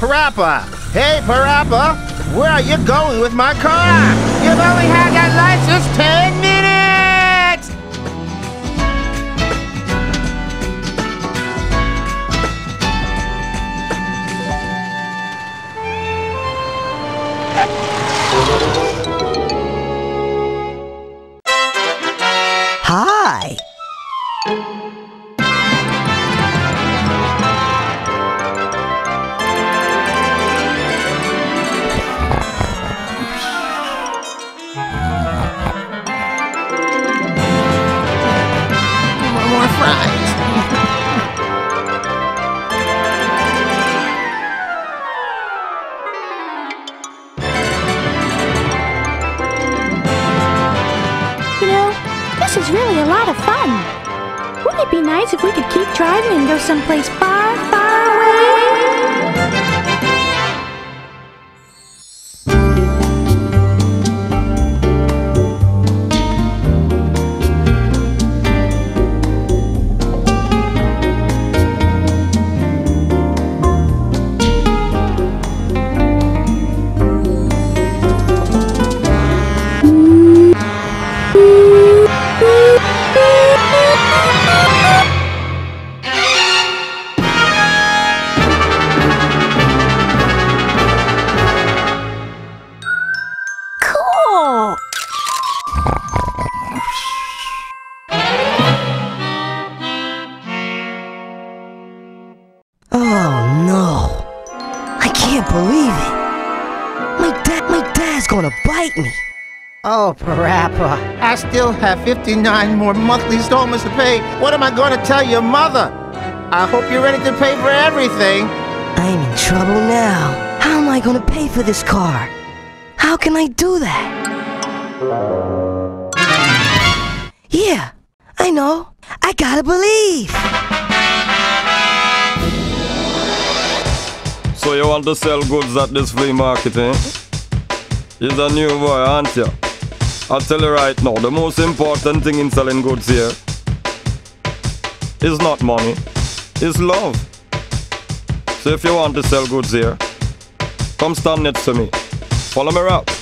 Parappa! Hey, Parappa! Where are you going with my car? You've only had that license 10 minutes! This is really a lot of fun. Wouldn't it be nice if we could keep driving and go someplace far, far Oh no. I can't believe it. My dad my dad's gonna bite me. Oh, Parappa, I still have 59 more monthly installments to pay. What am I going to tell your mother? I hope you're ready to pay for everything. I'm in trouble now. How am I gonna pay for this car? How can I do that? Yeah, I know. I gotta believe. So you want to sell goods at this flea market, eh? You're a new boy, aren't you? I'll tell you right now, the most important thing in selling goods here is not money, it's love. So if you want to sell goods here, come stand next to me. Follow me up.